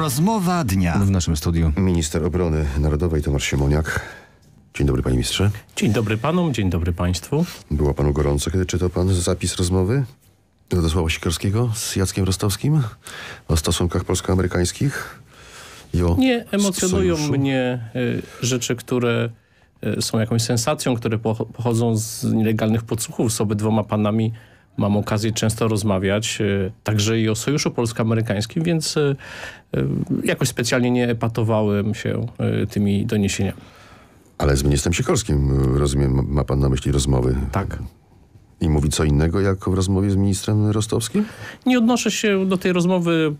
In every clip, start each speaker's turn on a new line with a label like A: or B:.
A: Rozmowa dnia.
B: W naszym studiu.
C: Minister Obrony Narodowej Tomasz Siemoniak. Dzień dobry panie ministrze.
D: Dzień dobry panom, dzień dobry państwu.
C: Było panu gorąco, kiedy czytał pan zapis rozmowy Władysława Sikorskiego z Jackiem Rostowskim o stosunkach polsko-amerykańskich?
D: Nie emocjonują
C: sojuszu?
D: mnie y, rzeczy, które y, są jakąś sensacją, które poch- pochodzą z nielegalnych podsłuchów z obydwoma panami. Mam okazję często rozmawiać, y, także i o sojuszu polsko-amerykańskim, więc y, y, jakoś specjalnie nie epatowałem się tymi doniesieniami.
C: Ale z ministrem Sikorskim, rozumiem, ma pan na myśli rozmowy.
D: Tak.
C: I mówi co innego jak w rozmowie z ministrem Rostowskim?
D: Nie odnoszę się do tej rozmowy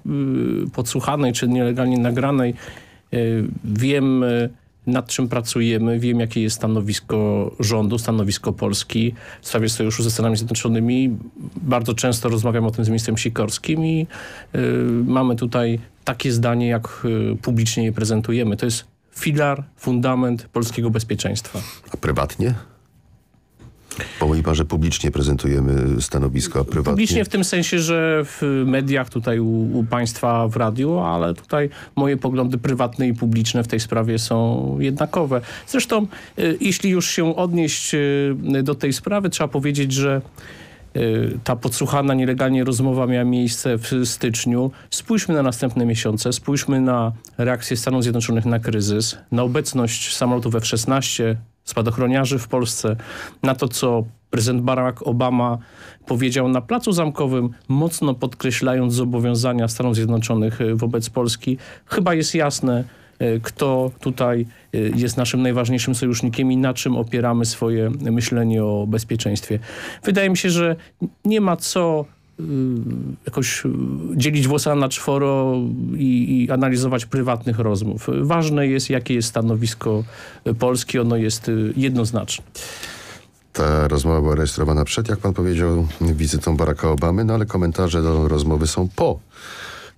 D: y, podsłuchanej czy nielegalnie nagranej. Wiem, nad czym pracujemy, wiem, jakie jest stanowisko rządu, stanowisko Polski w sprawie sojuszu ze Stanami Zjednoczonymi. Bardzo często rozmawiam o tym z ministrem Sikorskim i y, mamy tutaj takie zdanie, jak y, publicznie je prezentujemy. To jest filar, fundament polskiego bezpieczeństwa.
C: A prywatnie? Pan, że publicznie prezentujemy stanowisko, a prywatnie...
D: Publicznie w tym sensie, że w mediach, tutaj u, u państwa w radiu, ale tutaj moje poglądy prywatne i publiczne w tej sprawie są jednakowe. Zresztą, y, jeśli już się odnieść y, do tej sprawy, trzeba powiedzieć, że y, ta podsłuchana nielegalnie rozmowa miała miejsce w styczniu. Spójrzmy na następne miesiące, spójrzmy na reakcję Stanów Zjednoczonych na kryzys, na obecność samolotów F-16, spadochroniarzy w Polsce, na to, co prezydent Barack Obama powiedział na Placu Zamkowym, mocno podkreślając zobowiązania Stanów Zjednoczonych y, wobec Polski. Chyba jest jasne, y, kto tutaj y, jest naszym najważniejszym sojusznikiem i na czym opieramy swoje myślenie o bezpieczeństwie. Wydaje mi się, że nie ma co jakoś y, dzielić włosa na czworo i, i analizować prywatnych rozmów. Ważne jest, jakie jest stanowisko y, Polski. Ono jest y, jednoznaczne.
C: Ta rozmowa była rejestrowana przed, jak pan powiedział, wizytą Baracka Obamy, no ale komentarze do rozmowy są po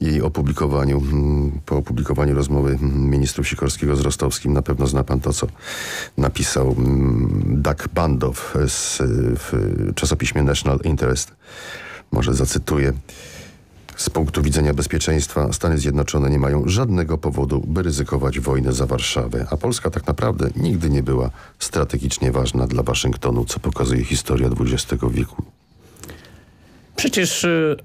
C: jej opublikowaniu, mm, po opublikowaniu rozmowy ministrów Sikorskiego z Rostowskim. Na pewno zna pan to, co napisał mm, Doug Bandow z, w czasopiśmie National Interest. Może zacytuję. Z punktu widzenia bezpieczeństwa Stany Zjednoczone nie mają żadnego powodu, by ryzykować wojnę za Warszawę, a Polska tak naprawdę nigdy nie była strategicznie ważna dla Waszyngtonu, co pokazuje historia XX wieku.
D: Przecież y,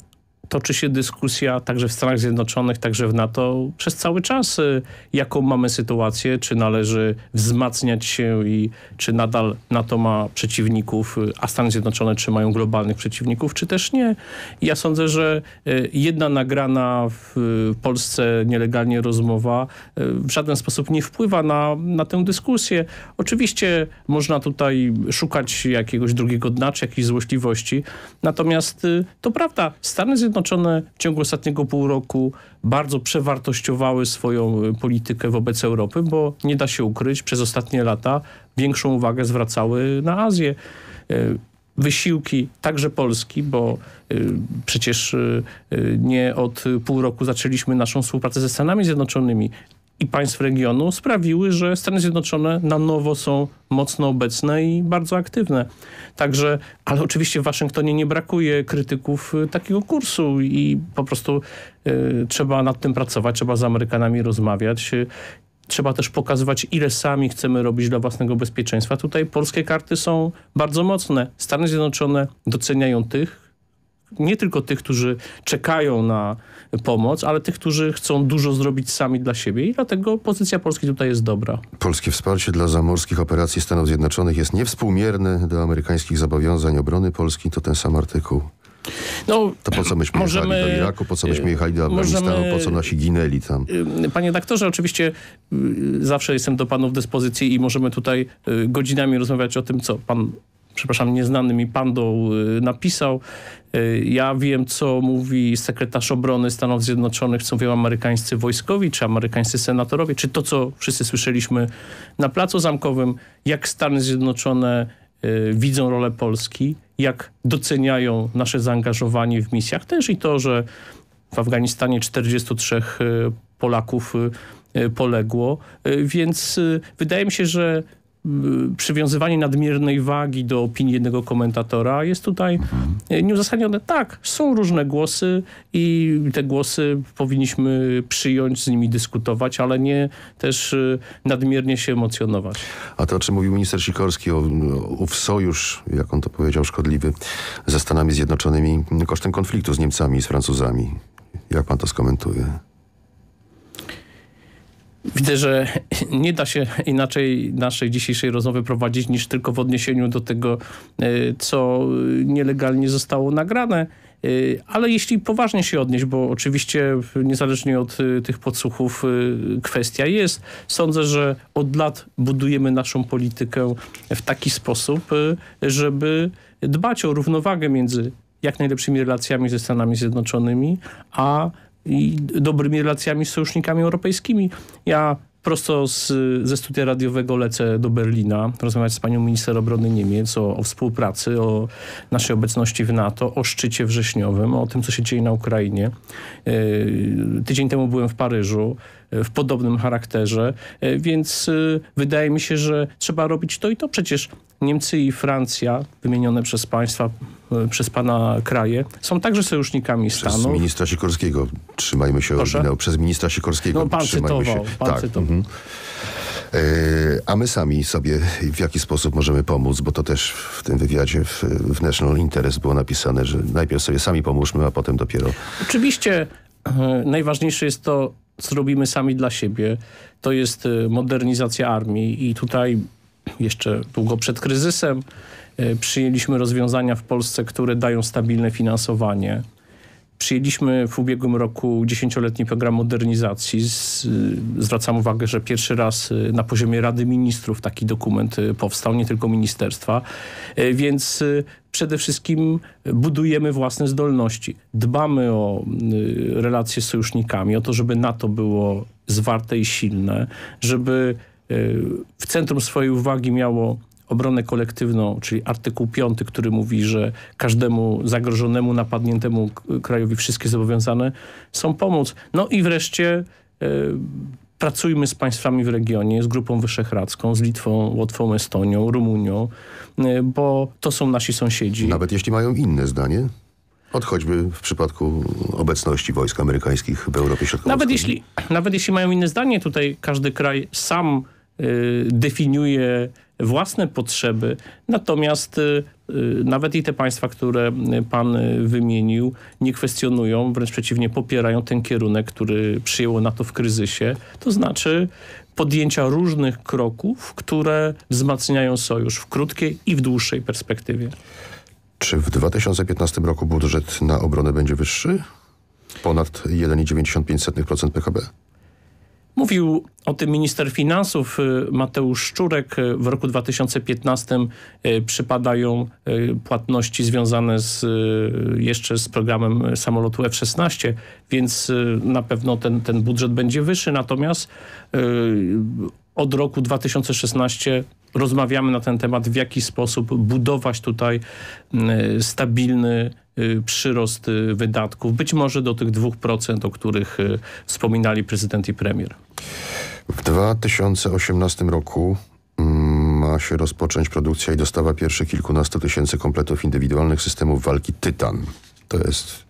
D: toczy się dyskusja także w Stanach Zjednoczonych, także w NATO przez cały czas, y, jaką mamy sytuację, czy należy wzmacniać się i czy nadal NATO ma przeciwników, y, a Stany Zjednoczone czy mają globalnych przeciwników, czy też nie. Ja sądzę, że y, jedna nagrana w Polsce nielegalnie rozmowa w żaden sposób nie wpływa na, na tę dyskusję. Oczywiście można tutaj szukać jakiegoś drugiego dna, czy jakiejś złośliwości, natomiast to prawda, Stany Zjednoczone w ciągu ostatniego pół roku bardzo przewartościowały swoją y, politykę wobec Europy, bo nie da się ukryć, przez ostatnie lata większą uwagę zwracały na Azję. Y, Wysiłki także Polski, bo y, przecież nie od pół roku zaczęliśmy naszą współpracę ze Stanami Zjednoczonymi i państw regionu sprawiły, że Stany Zjednoczone na nowo są mocno obecne i bardzo aktywne. Także, ale oczywiście w Waszyngtonie nie brakuje krytyków y, takiego kursu i po prostu y, trzeba nad tym pracować, trzeba z Amerykanami rozmawiać. Y, Trzeba też pokazywać, ile sami chcemy robić dla własnego bezpieczeństwa. Tutaj polskie karty są bardzo mocne. Stany Zjednoczone doceniają tych, nie tylko tych, którzy czekają na pomoc, ale tych, którzy chcą dużo zrobić sami dla siebie i dlatego pozycja Polski tutaj jest dobra.
C: Polskie wsparcie dla zamorskich operacji Stanów Zjednoczonych jest niewspółmierne do amerykańskich zobowiązań obrony Polski. To ten sam artykuł.
D: No,
C: To po co myśmy
D: Możemy-
C: jechali do Iraku, po co myśmy jechali do Afganistanu,
D: możemy-
C: po co nasi ginęli tam.
D: Y, Panie doktorze, oczywiście y, zawsze jestem do panów dyspozycji i możemy tutaj y, godzinami rozmawiać o tym, co pan, przepraszam, nieznany mi pandą y, napisał. Y, Ja wiem, co mówi sekretarz obrony Stanów Zjednoczonych, co mówią amerykańscy wojskowi, czy amerykańscy senatorowie, czy to, co wszyscy słyszeliśmy na Placu Zamkowym, jak Stany Zjednoczone y, widzą rolę Polski, jak doceniają nasze zaangażowanie w misjach. Też i to, że w Afganistanie 43 y, Polaków poległo, więc wydaje mi się, że przywiązywanie nadmiernej wagi do opinii jednego komentatora jest tutaj y, nieuzasadnione. Tak, są różne głosy i te głosy powinniśmy przyjąć, z nimi dyskutować, ale nie też y, nadmiernie się emocjonować.
C: A to, o czym mówił minister Sikorski, o, ów sojusz, jak on to powiedział, szkodliwy ze Stanami Zjednoczonymi kosztem konfliktu z Niemcami i z Francuzami. Jak pan to skomentuje?
D: Widzę, że nie da się inaczej naszej dzisiejszej rozmowy prowadzić niż tylko w odniesieniu do tego, y, co nielegalnie zostało nagrane. Y, Ale jeśli poważnie się odnieść, bo oczywiście niezależnie od y, tych podsłuchów kwestia jest, sądzę, że od lat budujemy naszą politykę w taki sposób, żeby dbać o równowagę między jak najlepszymi relacjami ze Stanami Zjednoczonymi, a i dobrymi relacjami z sojusznikami europejskimi. Ja prosto z, ze studia radiowego lecę do Berlina rozmawiać z panią minister obrony Niemiec o, o współpracy, o naszej obecności w NATO, o szczycie wrześniowym, o tym, co się dzieje na Ukrainie. Yy, Tydzień temu byłem w Paryżu yy, w podobnym charakterze, yy, więc wydaje mi się, że trzeba robić to i to. Przecież Niemcy i Francja, wymienione przez państwa, przez pana kraje, są także sojusznikami
C: Przez
D: Stanów.
C: ministra Sikorskiego. Trzymajmy się
D: Proszę?
C: oryginału. Przez ministra Sikorskiego.
D: No pan
C: Trzymajmy
D: cytował,
C: się.
D: pan
C: tak.
D: cytował.
C: E, A my sami sobie w jaki sposób możemy pomóc, bo to też w tym wywiadzie w, w National Interest było napisane, że najpierw sobie sami pomóżmy, a potem dopiero
D: Oczywiście e, najważniejsze jest to, co robimy sami dla siebie. To jest e, modernizacja armii i tutaj jeszcze długo przed kryzysem e, przyjęliśmy rozwiązania w Polsce, które dają stabilne finansowanie. Przyjęliśmy w ubiegłym roku dziesięcioletni program modernizacji. Y, zwracam uwagę, że pierwszy raz y, na poziomie Rady Ministrów taki dokument powstał, nie tylko ministerstwa. Więc przede wszystkim budujemy własne zdolności. Dbamy o relacje z sojusznikami, o to, żeby NATO było zwarte i silne, żeby w centrum swojej uwagi miało obronę kolektywną, czyli artykuł 5, który mówi, że każdemu zagrożonemu, napadniętemu krajowi wszystkie zobowiązane są pomóc. No i wreszcie e, pracujmy z państwami w regionie, z Grupą Wyszehradzką, z Litwą, Łotwą, Estonią, Rumunią, e, bo to są nasi sąsiedzi.
C: Nawet jeśli mają inne zdanie, od choćby w przypadku obecności wojsk amerykańskich w Europie Środkowo-Wschodniej.
D: Nawet jeśli, nawet jeśli mają inne zdanie, tutaj każdy kraj sam y, definiuje własne potrzeby, natomiast y, y, nawet i te państwa, które y, pan wymienił, nie kwestionują, wręcz przeciwnie, popierają ten kierunek, który przyjęło NATO w kryzysie, to znaczy podjęcia różnych kroków, które wzmacniają sojusz w krótkiej i w dłuższej perspektywie.
C: Czy w 2015 roku budżet na obronę będzie wyższy? Ponad 1,95% PKB?
D: Mówił o tym minister finansów y, Mateusz Szczurek. Y, W roku 2015 y, przypadają płatności związane z, jeszcze z programem samolotu F-16, więc na pewno ten, ten budżet będzie wyższy. Natomiast od roku 2016 rozmawiamy na ten temat, w jaki sposób budować tutaj stabilny przyrost y, wydatków, być może do tych 2%, o których y, wspominali prezydent i premier.
C: W 2018 roku mm, ma się rozpocząć produkcja i dostawa pierwszych kilkunastu tysięcy kompletów indywidualnych systemów walki Tytan. To jest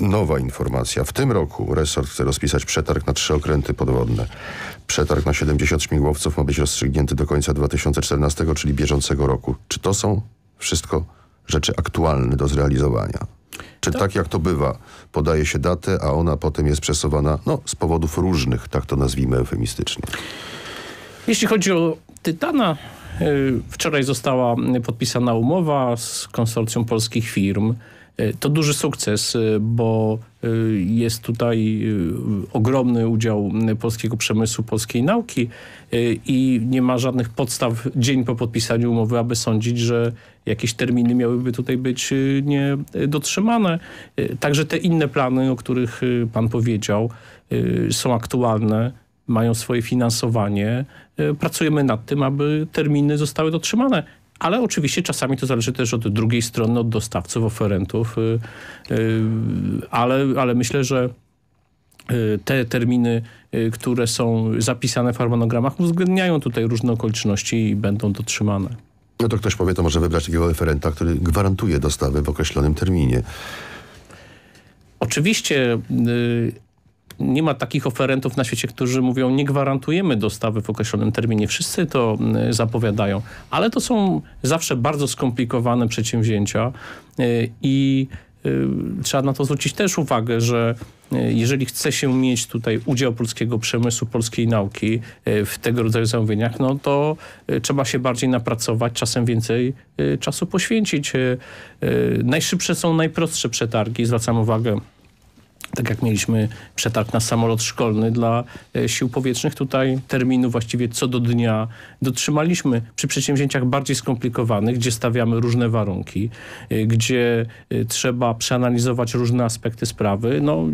C: nowa informacja. W tym roku resort chce rozpisać przetarg na trzy okręty podwodne. Przetarg na 70 śmigłowców ma być rozstrzygnięty do końca 2014, czyli bieżącego roku. Czy to są wszystko rzeczy aktualne do zrealizowania? Czy tak jak to bywa, podaje się datę, a ona potem jest przesuwana no, z powodów różnych, tak to nazwijmy eufemistycznie.
D: Jeśli chodzi o Tytana, y, wczoraj została podpisana umowa z konsorcjum polskich firm. Y, To duży sukces, y, bo jest tutaj y, ogromny udział y, polskiego przemysłu, polskiej nauki y, i nie ma żadnych podstaw dzień po podpisaniu umowy, aby sądzić, że jakieś terminy miałyby tutaj być y, nie y, dotrzymane. Y, Także te inne plany, o których y, pan powiedział, y, są aktualne mają swoje finansowanie. Y, Pracujemy nad tym, aby terminy zostały dotrzymane. Ale oczywiście czasami to zależy też od drugiej strony, od dostawców, oferentów. y, y, Ale, ale myślę, że y, te terminy, które są zapisane w harmonogramach, uwzględniają tutaj różne okoliczności i będą dotrzymane.
C: No to ktoś powie, to może wybrać takiego referenta, który gwarantuje dostawy w określonym terminie.
D: Oczywiście nie ma takich oferentów na świecie, którzy mówią, nie gwarantujemy dostawy w określonym terminie. Wszyscy to zapowiadają, ale to są zawsze bardzo skomplikowane przedsięwzięcia y, i y, trzeba na to zwrócić też uwagę, że y, jeżeli chce się mieć tutaj udział polskiego przemysłu, polskiej nauki w tego rodzaju zamówieniach, no to trzeba się bardziej napracować, czasem więcej czasu poświęcić. Najszybsze są najprostsze przetargi. Zwracam uwagę, tak jak mieliśmy przetarg na samolot szkolny dla e, sił powietrznych, tutaj terminu właściwie co do dnia dotrzymaliśmy. Przy przedsięwzięciach bardziej skomplikowanych, gdzie stawiamy różne warunki, e, gdzie e, trzeba przeanalizować różne aspekty sprawy, no,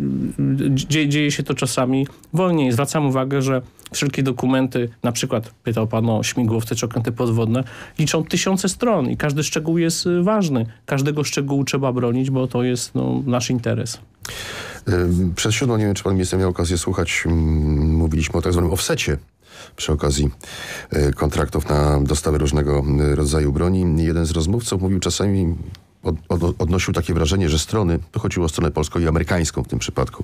D: dzie, dzieje się to czasami wolniej. Zwracam uwagę, że wszelkie dokumenty, na przykład pytał pan o śmigłowce czy okręty podwodne, liczą tysiące stron i każdy szczegół jest ważny. Każdego szczegółu trzeba bronić, bo to jest no, nasz interes.
C: Przed siódmą, nie wiem, czy pan minister miał okazję słuchać, mm, mówiliśmy o tak zwanym offsecie przy okazji y, kontraktów na dostawę różnego y, rodzaju broni. Jeden z rozmówców mówił czasami, od, od, odnosił takie wrażenie, że strony, to chodziło o stronę polską i amerykańską w tym przypadku,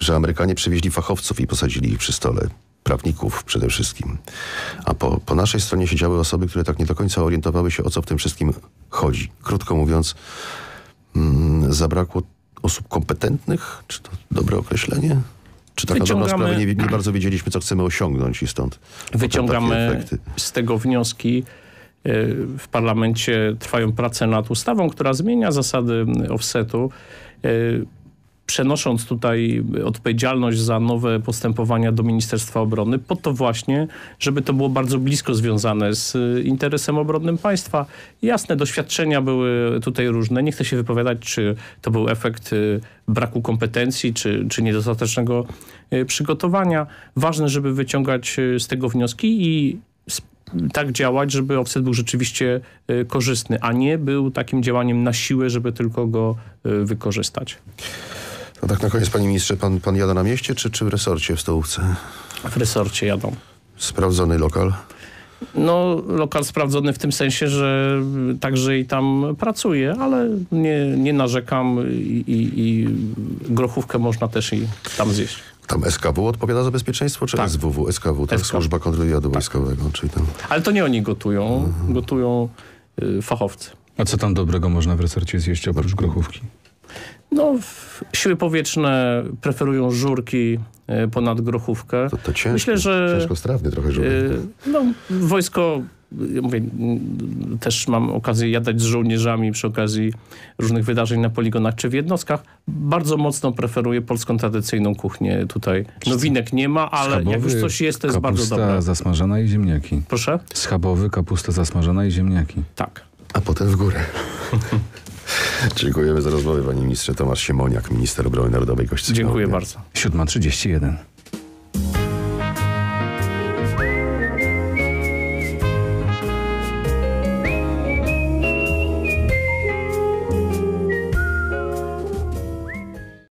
C: że Amerykanie przywieźli fachowców i posadzili ich przy stole. Prawników przede wszystkim. A po, po naszej stronie siedziały osoby, które tak nie do końca orientowały się, o co w tym wszystkim chodzi. Krótko mówiąc, mm, zabrakło osób kompetentnych? Czy to dobre określenie? Czy tak na dobrą
D: Wyciągamy-
C: sprawę nie, nie bardzo wiedzieliśmy, co chcemy osiągnąć i stąd
D: Wyciągamy z tego wnioski. Y, W parlamencie trwają prace nad ustawą, która zmienia zasady offsetu, y, przenosząc tutaj odpowiedzialność za nowe postępowania do Ministerstwa Obrony, po to właśnie, żeby to było bardzo blisko związane z y, interesem obronnym państwa. Jasne, doświadczenia były tutaj różne. Nie chcę się wypowiadać, czy to był efekt y, braku kompetencji, czy, czy niedostatecznego y, przygotowania. Ważne, żeby wyciągać z tego wnioski i tak działać, żeby offset był rzeczywiście korzystny, a nie był takim działaniem na siłę, żeby tylko go wykorzystać.
C: No tak na koniec, panie ministrze, pan, pan jada na mieście, czy, czy w resorcie, w stołówce?
D: W resorcie jadą.
C: Sprawdzony lokal?
D: No, lokal sprawdzony w tym sensie, że także i tam pracuję, ale nie, nie narzekam i, i, i grochówkę można też i tam zjeść.
C: Tam SKW odpowiada za bezpieczeństwo, czy
D: Tak.
C: SWW? SKW, tak?
D: SKW.
C: Służba Kontrwywiadu Wojskowego, czyli tam...
D: Ale to nie oni gotują, gotują y, fachowcy.
A: A co tam dobrego można w resorcie zjeść oprócz grochówki?
D: No, siły powietrzne preferują żurki y, ponad grochówkę.
C: To, to ciężko,
D: Myślę, że
C: ciężko strawny trochę
D: y, no, wojsko, ja mówię, też mam okazję jadać z żołnierzami przy okazji różnych wydarzeń na poligonach czy w jednostkach. Bardzo mocno preferuje polską tradycyjną kuchnię tutaj. Nowinek nie ma, ale jak już
A: Schabowy,
D: coś jest, to jest bardzo
A: kapusta
D: dobre.
A: zasmażona i ziemniaki.
D: Proszę?
A: Schabowy, kapusta zasmażona i ziemniaki.
D: Tak.
C: A potem w górę. Dziękujemy za rozmowę, panie ministrze. Tomasz Siemoniak, minister obrony narodowej. Gość
D: Dziękuję bardzo.
A: 7.31.